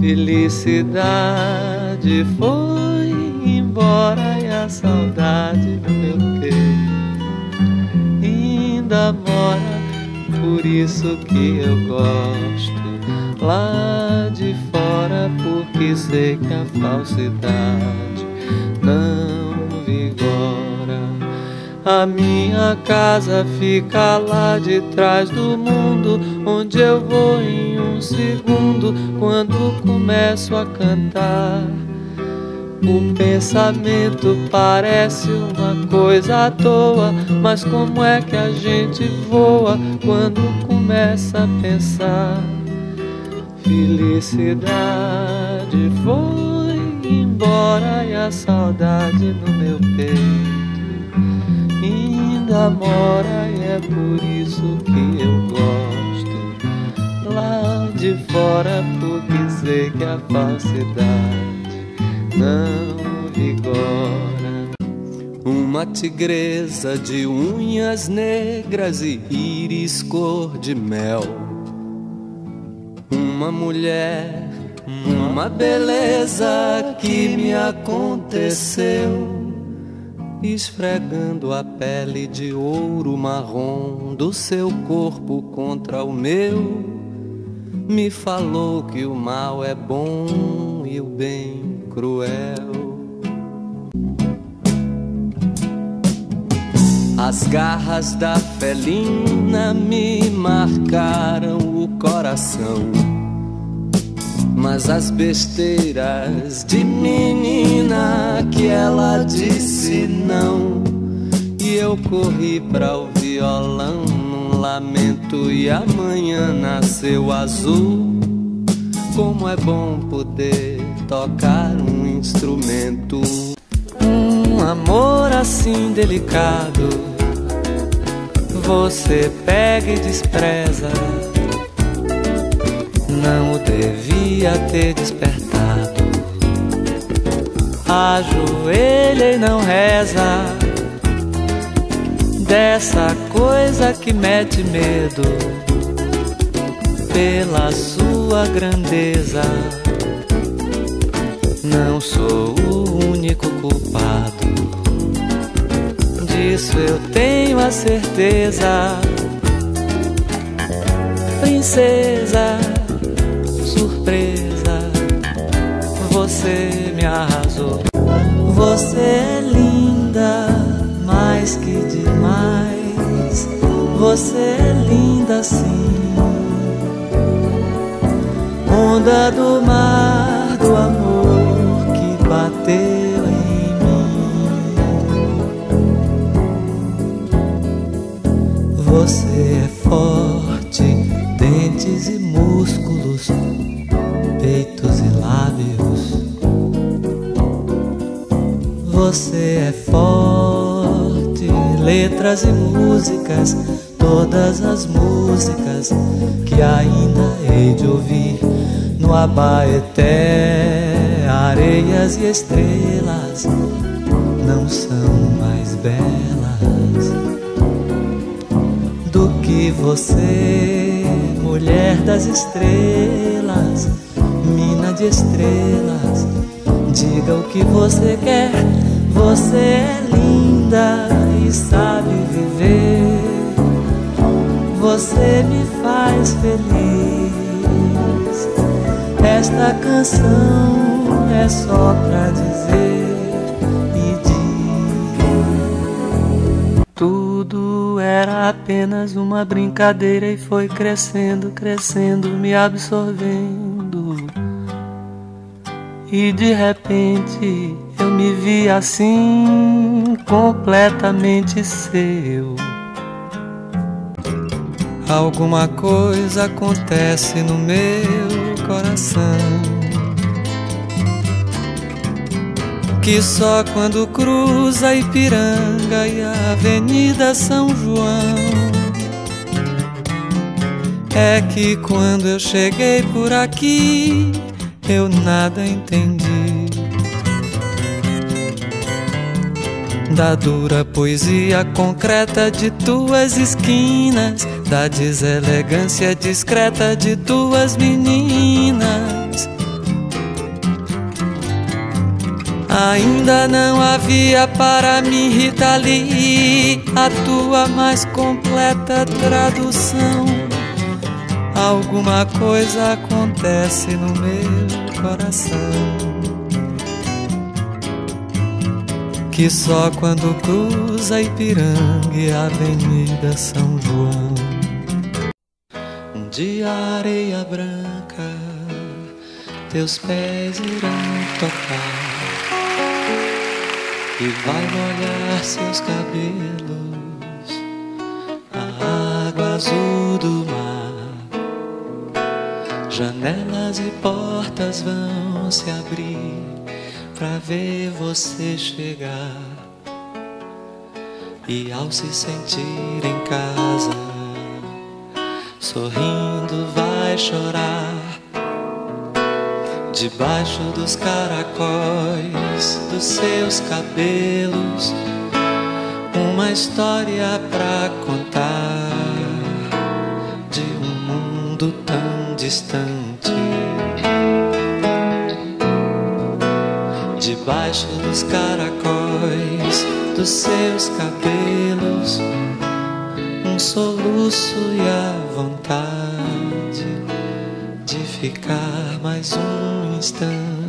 Felicidade foi embora e a saudade meu peito ainda mora, por isso que eu gosto lá de fora, porque sei que a falsidade A minha casa fica lá de trás do mundo, onde eu vou em um segundo quando começo a cantar. O pensamento parece uma coisa à toa, mas como é que a gente voa quando começa a pensar? Felicidade foi embora e a saudade no meu peito ainda mora e é por isso que eu gosto lá de fora porque sei que a falsidade não vigora. Uma tigresa de unhas negras e íris cor de mel. Uma mulher, uma beleza que me aconteceu esfregando a pele de ouro marrom do seu corpo contra o meu, me falou que o mal é bom e o bem cruel. As garras da felina me marcaram o coração mas as besteiras de menina que ela disse não. E eu corri para o violão num lamento e amanhã nasceu azul. Como é bom poder tocar um instrumento. Um amor assim delicado, você pega e despreza não o devia ter despertado. Ajoelha e não reza dessa coisa que mete medo pela sua grandeza. Não sou o único culpado, disso eu tenho a certeza. Princesa você me arrasou. Você é linda, mais que demais. Você é linda sim. Onda do mar do amor que bateu em mim. Você é forte, Você é forte, letras e músicas, todas as músicas que ainda hei de ouvir no Abaeté, areias e estrelas não são mais belas do que você, mulher das estrelas mina de estrelas. Diga o que você quer, você é linda e sabe viver. Você me faz feliz. Esta canção é só pra dizer e diz. Tudo era apenas uma brincadeira e foi crescendo, crescendo, me absorvendo e de repente eu me vi assim, completamente seu. Alguma coisa acontece no meu coração. Que só quando cruza Ipiranga e a Avenida São João é que quando eu cheguei por aqui eu nada entendi. Da dura poesia concreta de tuas esquinas, da deselegância discreta de tuas meninas. Ainda não havia para mim, Rita Lee, a tua mais completa tradução. Alguma coisa acontece no meu coração. Que só quando cruza Ipiranga e a Avenida São João. Dia areia branca, teus pés irão tocar e vai molhar seus cabelos, Janelas e portas vão se abrir pra ver você chegar. E ao se sentir em casa, sorrindo vai chorar Debaixo dos caracóis dos seus cabelos, uma história pra contar distante. Debaixo dos caracóis dos seus cabelos, um soluço e a vontade de ficar mais um instante